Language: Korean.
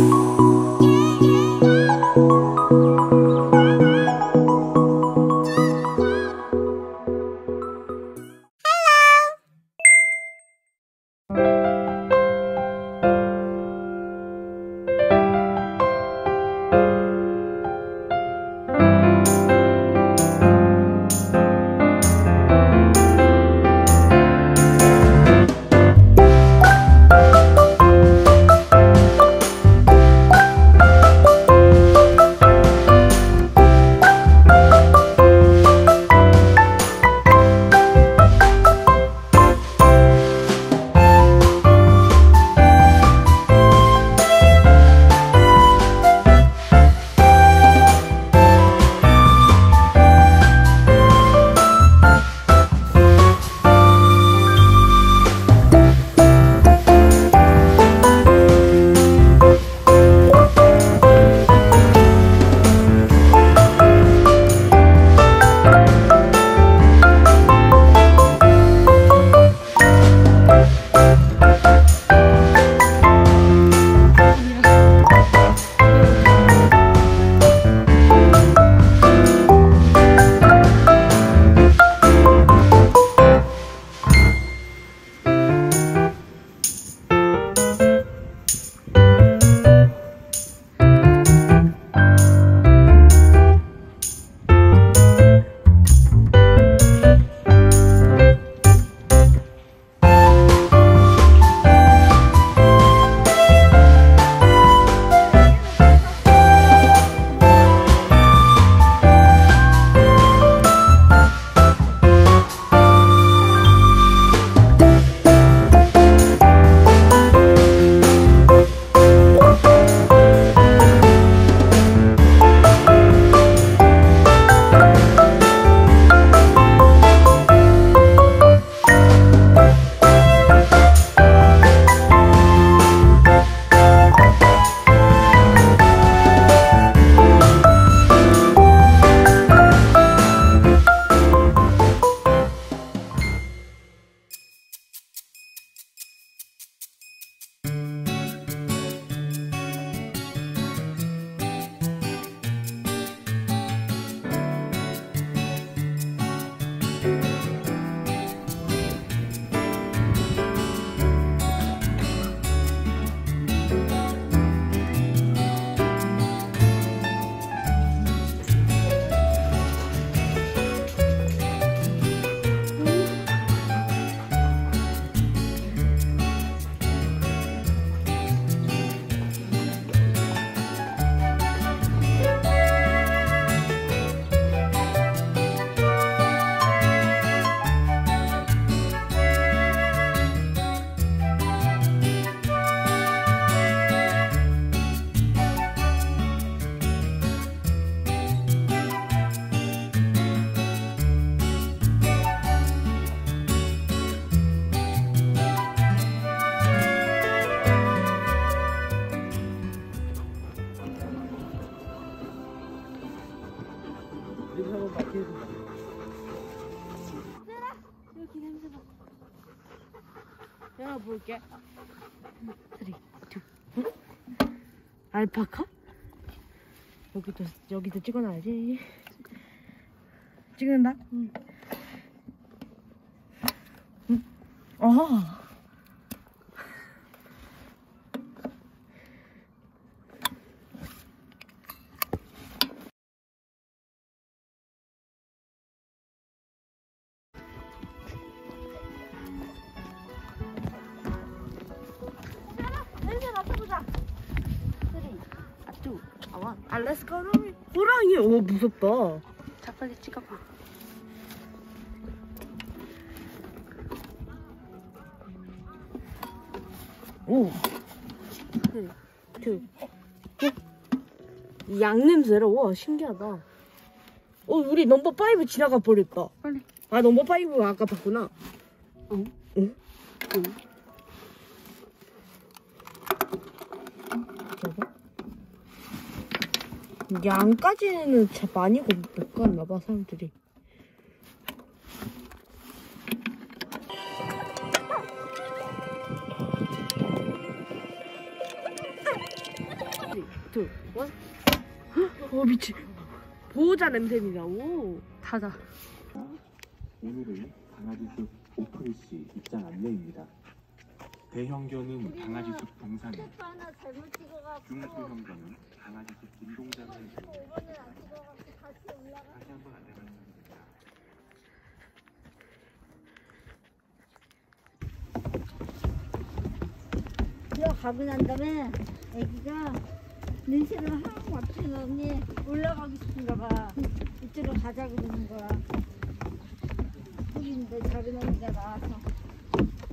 Música 열어볼게. 3, 2, 1. 알파카? 여기도, 여기도 찍어놔야지. 찍는다? 응. 응? 어. 냄 아, 1. 아, let's go. 호랑이, 오, 무섭다. 자 빨리 찍어봐. 오. two. 양 냄새라. 와, 신기하다. 어, 우리 number 5 지나가 버렸다. 빨리. 아, number 5 아까 봤구나. 응. 응? 응. 저거? 양까지는 잘 많이 못 갔나 봐, 사람들이. 원. 어 미치. 보호자 냄새입니다. 오. 닫아. 오늘은 강아지숲 오프리시 입장 안내입니다. 대형견은 강아지 숲 동산에, 스태프 하나 잘못 찍어갖고 중소형견은 강아지숲 운동장을 이용해 5번을 안 찍어갖고 다시 올라가. 한번 안내 말씀드립니다. 들어가고 난 다음에 애기가 눈치를 확 맞추더니 올라가고 싶은가 봐. 이쪽으로 가자 그러는 거야. 거기 있는데 작은 언니가 나와서